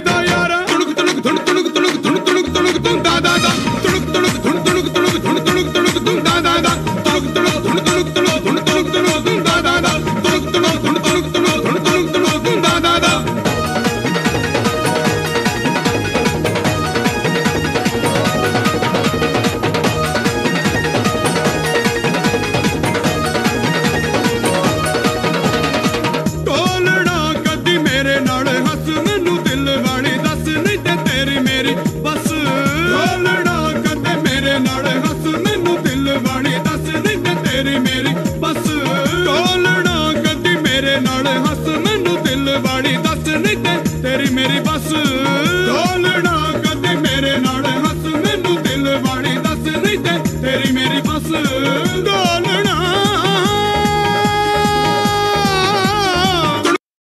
vida ਨਾਲ ਹੱਸ ਮੈਨੂੰ ਦਿਲ ਵਾਲੀ ਦੱਸ